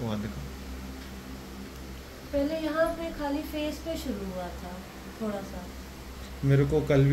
वहाँ देखो। पहले यहाँ पे खाली फेस पे शुरू हुआ था थोड़ा सा। मेरे को कल भी